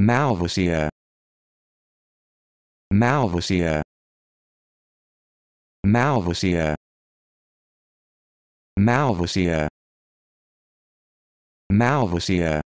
Malvasia. Malvasia. Malvasia. Malvasia. Malvasia.